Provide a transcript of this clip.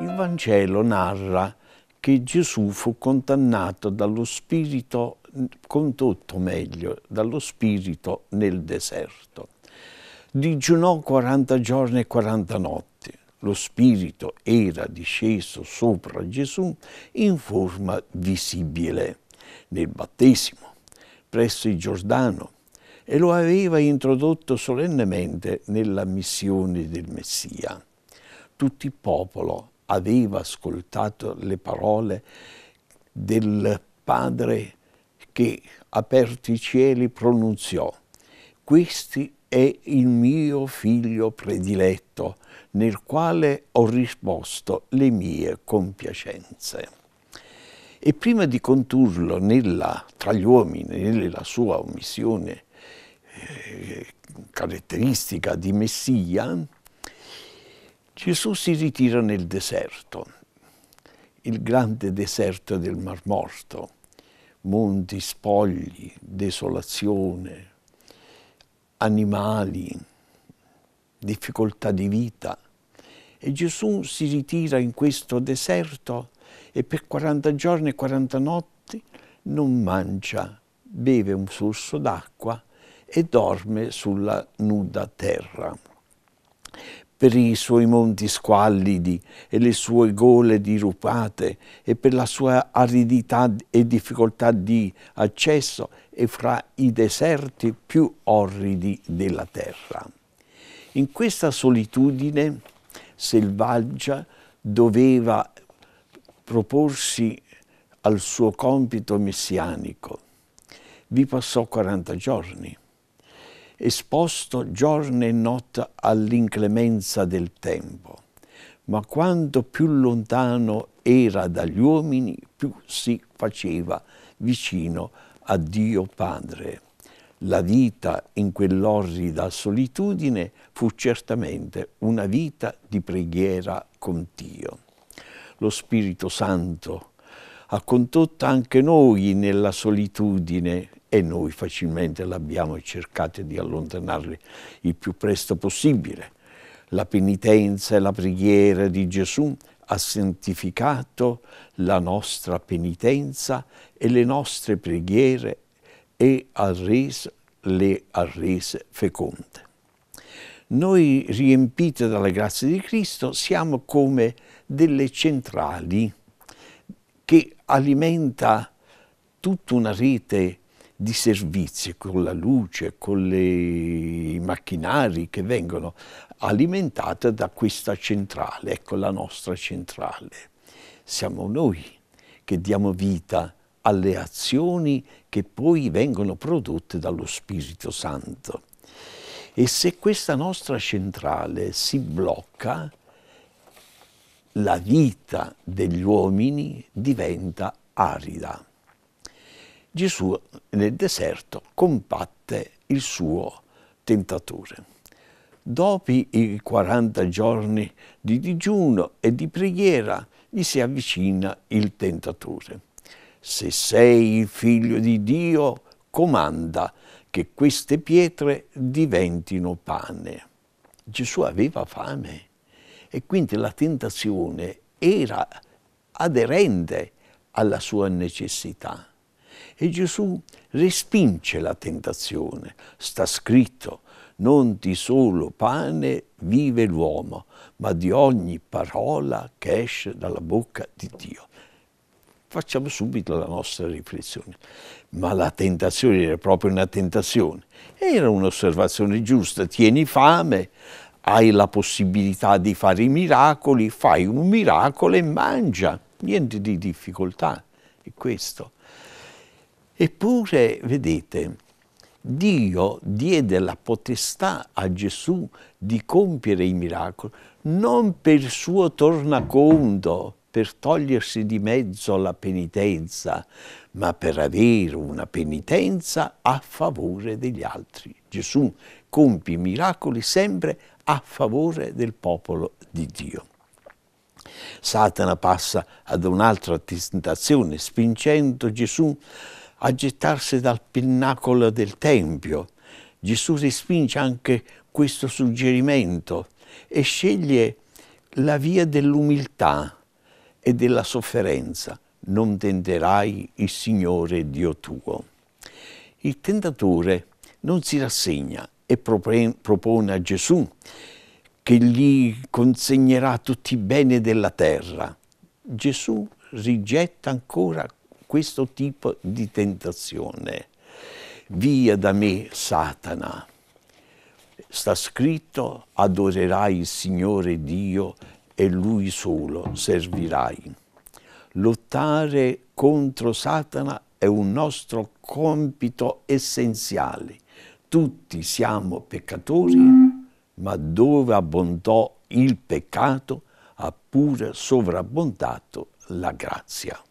Il Vangelo narra che Gesù fu condannato dallo Spirito, condotto meglio, dallo Spirito nel deserto. Digiunò 40 giorni e 40 notti. Lo Spirito era disceso sopra Gesù in forma visibile nel battesimo, presso il Giordano, e lo aveva introdotto solennemente nella missione del Messia. Tutto il popolo aveva ascoltato le parole del Padre che, aperti i cieli, pronunziò. Questi è il mio figlio prediletto, nel quale ho risposto le mie compiacenze. E prima di condurlo nella, tra gli uomini nella sua missione eh, caratteristica di Messia, Gesù si ritira nel deserto, il grande deserto del Mar Morto, monti spogli, desolazione, animali, difficoltà di vita. E Gesù si ritira in questo deserto e per 40 giorni e 40 notti non mangia, beve un sorso d'acqua e dorme sulla nuda terra per i suoi monti squallidi e le sue gole dirupate e per la sua aridità e difficoltà di accesso e fra i deserti più orridi della terra. In questa solitudine selvaggia doveva proporsi al suo compito messianico. Vi passò 40 giorni esposto giorno e notte all'inclemenza del tempo. Ma quanto più lontano era dagli uomini, più si faceva vicino a Dio Padre. La vita in quell'orrida solitudine fu certamente una vita di preghiera con Dio. Lo Spirito Santo ha condotto anche noi nella solitudine e noi facilmente l'abbiamo cercato di allontanarli il più presto possibile. La penitenza e la preghiera di Gesù ha santificato la nostra penitenza e le nostre preghiere e ha reso, le ha rese feconde. Noi riempite dalla grazia di Cristo siamo come delle centrali che alimenta tutta una rete di servizi con la luce, con le, i macchinari che vengono alimentati da questa centrale, ecco la nostra centrale. Siamo noi che diamo vita alle azioni che poi vengono prodotte dallo Spirito Santo. E se questa nostra centrale si blocca, la vita degli uomini diventa arida. Gesù nel deserto compatte il suo tentatore. Dopo i 40 giorni di digiuno e di preghiera gli si avvicina il tentatore. Se sei il figlio di Dio, comanda che queste pietre diventino pane. Gesù aveva fame e quindi la tentazione era aderente alla sua necessità. E Gesù respinge la tentazione. Sta scritto, non di solo pane vive l'uomo, ma di ogni parola che esce dalla bocca di Dio. Facciamo subito la nostra riflessione. Ma la tentazione era proprio una tentazione. Era un'osservazione giusta. Tieni fame, hai la possibilità di fare i miracoli, fai un miracolo e mangia. Niente di difficoltà. È questo. Eppure, vedete, Dio diede la potestà a Gesù di compiere i miracoli, non per suo tornaconto, per togliersi di mezzo la penitenza, ma per avere una penitenza a favore degli altri. Gesù compie i miracoli sempre a favore del popolo di Dio. Satana passa ad un'altra tentazione, spingendo Gesù a gettarsi dal pinnacolo del Tempio Gesù respinge anche questo suggerimento e sceglie la via dell'umiltà e della sofferenza. Non tenterai il Signore Dio tuo. Il tentatore non si rassegna e propone a Gesù che gli consegnerà tutti i beni della terra. Gesù rigetta ancora questo tipo di tentazione. Via da me, Satana. Sta scritto, adorerai il Signore Dio e Lui solo servirai. Lottare contro Satana è un nostro compito essenziale. Tutti siamo peccatori, ma dove abbondò il peccato ha pure sovrabbondato la grazia.